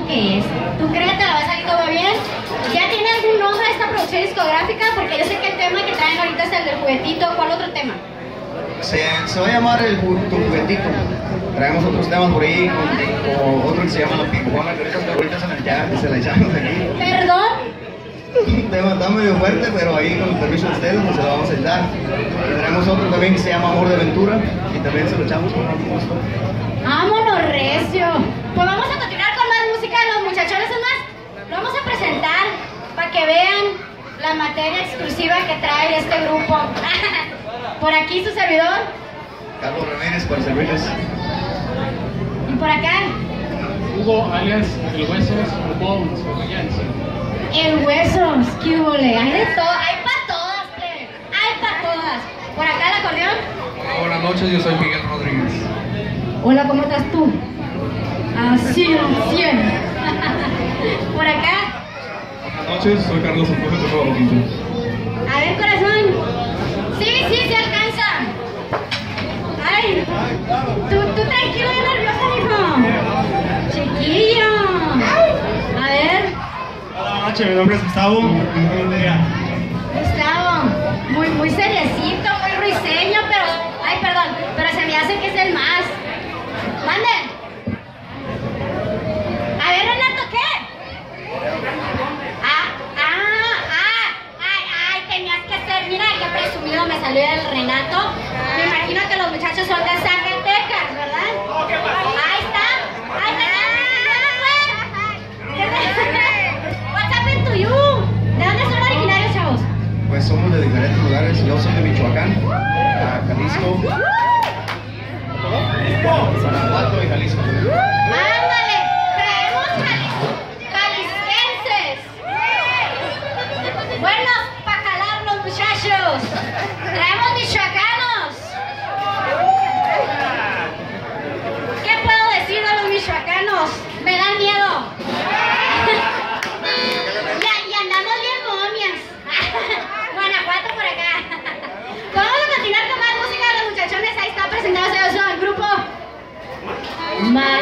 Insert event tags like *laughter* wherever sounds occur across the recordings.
lo que es. ¿Tú crees que la va a salir todo bien? ¿Ya tiene algún nombre esta producción discográfica? Porque yo sé que el tema que traen ahorita es el del juguetito. ¿Cuál otro tema? Se, se va a llamar el tu juguetito. Traemos otros temas por ahí, como, otro que se llama La Picona, que ahorita ahorita se la echamos, se la echamos aquí. ¿Perdón? Un tema está medio fuerte, pero ahí con el permiso de ustedes pues, se lo vamos a. Y tenemos otro también que se llama Amor de Aventura, y también se lo echamos con mucho gusto. ¡Vámonos, recio! Pues vamos a continuar con más música de los muchachones. Es más, lo vamos a presentar para que vean la materia exclusiva que trae este grupo. *laughs* Por aquí su servidor Carlos Ramírez para servirles. y por acá Hugo alias El Huesos o Bones, el huesos. ¿Qué huele? Hay de todo, hay para todas. Hay para todas. Por acá el acordeón. Hola, buenas noches, yo soy Miguel Rodríguez. Hola, ¿cómo estás tú? Así, al *laughs* 100. Por acá, Buenas noches, soy Carlos Nuevo Quinto. a ver, corazón. Sí, sí, se alcanza. Ay, tú, tú tranquilo y nervioso, hijo. Chiquillo. A ver, Buenas noches, mi nombre es Gustavo. Gustavo. Muy, muy seriecito, muy ruiseño, pero. Ay, perdón, pero se me hace que es el más. Mande. A ver, Renato, ¿qué? Ah, ah, ah, ay, ay, tenías que ser, mira qué presumido me salió el Renato. Me imagino muchachos son de Zacatecas, ¿verdad? Ahí está. Ahí está. *laughs* What's happened to you? ¿De dónde son originarios, chavos? Pues somos de diferentes lugares. Yo soy de Michoacán, a Jalisco, Guanajuato y Jalisco.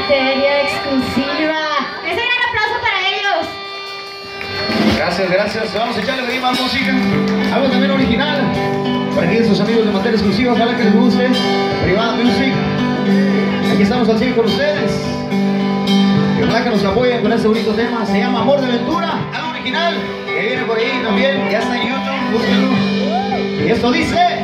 Materia exclusiva. Ese gran aplauso para ellos. Gracias, gracias. Vamos a echarle ahí más música. Algo también original. Para que sus amigos de materia exclusiva, ojalá que les guste. Privada Music. Aquí estamos al 100 con ustedes. Y ojalá que nos apoyen con este bonito tema. Se llama Amor de Aventura. Algo original. Que viene por ahí también. Ya está en YouTube. Búsquenlo. Y esto dice.